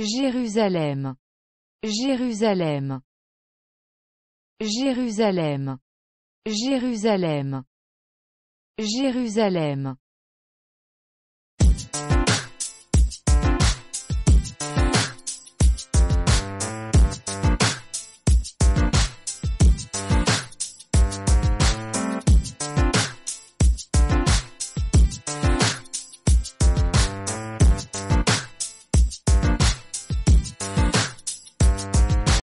Jérusalem. Jérusalem. Jérusalem. Jérusalem. Jérusalem.